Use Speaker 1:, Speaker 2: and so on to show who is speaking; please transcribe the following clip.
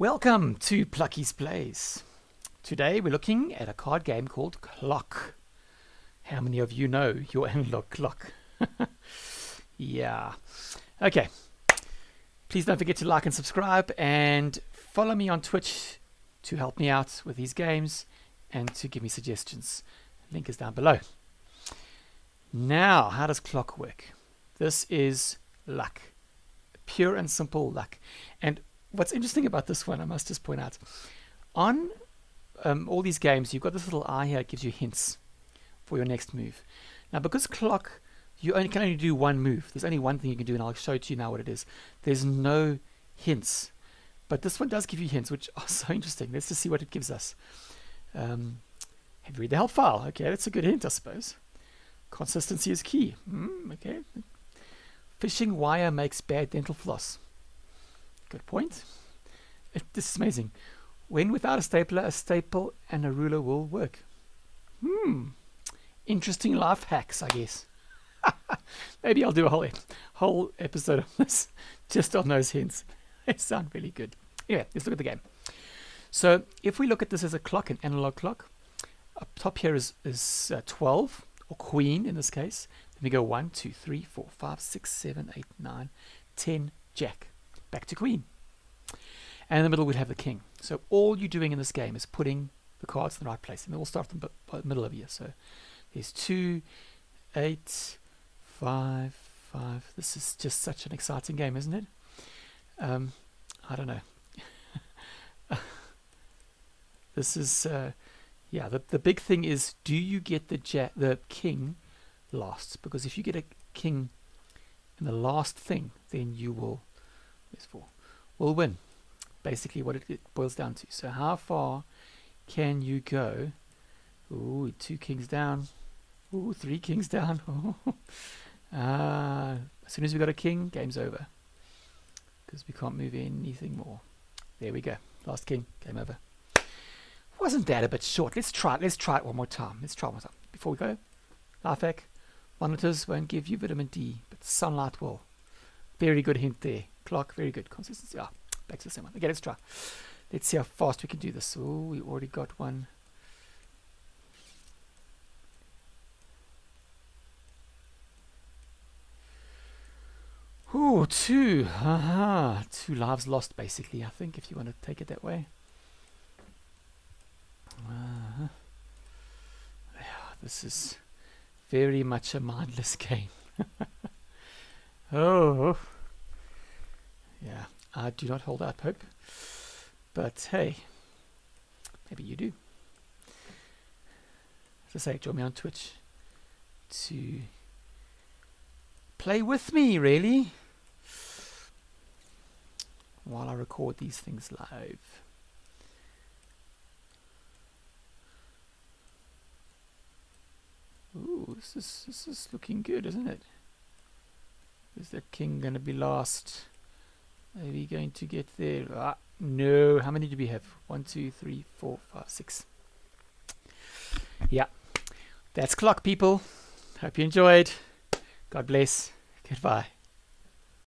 Speaker 1: Welcome to Plakkies Plays. Today we're looking at a card game called Clock. How many of you know your analog clock? yeah. Okay. Please don't forget to like and subscribe and follow me on Twitch to help me out with these games and to give me suggestions. Link is down below. Now, how does clock work? This is luck. Pure and simple luck. And what's interesting about this one, I must just point out, on um, all these games, you've got this little eye here that gives you hints for your next move. Now, because clock, you only can only do one move. There's only one thing you can do, and I'll show it to you now what it is. There's no hints, but this one does give you hints, which are so interesting. Let's just see what it gives us. Um, have you read the help file? Okay, that's a good hint, I suppose. Consistency is key. Mm, okay. Fishing wire makes bad dental floss. Good point. It, this is amazing. When without a stapler, a staple and a ruler will work. Hmm. Interesting life hacks, I guess. Maybe I'll do a whole whole episode on this just on those hints. They sound really good. Anyway, let's look at the game. So if we look at this as a clock, an analog clock, up top here is, is uh, 12, or queen in this case. Then we go 1, 2, 3, 4, 5, 6, 7, 8, 9, 10, jack. Back to queen. And in the middle we'd have the king. So all you're doing in this game is putting the cards in the right place. And we'll start from the middle of here. So there's 2, 8, 5, 5. This is just such an exciting game, isn't it? Um, I don't know. this is... Uh, yeah, the, the big thing is do you get the ja- the king last? Because if you get a king in the last thing, then you will there's four, will win. Basically what it, it boils down to. So how far can you go? Ooh, two kings down. Ooh, three kings down. uh, as soon as we got a king, game's over. Because we can't move anything more. There we go. Last king, game over. Wasn't that a bit short? Let's try it. Let's try it one more time. Let's try one more time. Before we go, life hack. Monitors won't give you vitamin D, but sunlight will. Very good hint there. Clock, very good. Consistency. Ah, back to the same one. Okay, let's try. Let's see how fast we can do this. Oh, we already got one. Oh, two. Aha. Two lives lost, basically, I think, if you want to take it that way. Uh, yeah, this is very much a mindless game. oh, yeah, I do not hold out hope. But hey, maybe you do. As I say, join me on Twitch to play with me, really, while I record these things live. Ooh, this is this is looking good, isn't it? Is the king gonna be lost? Are we going to get there? Ah, no. How many do we have? One, two, three, four, five, six. Yeah, that's clock, people. Hope you enjoyed. God bless. Goodbye.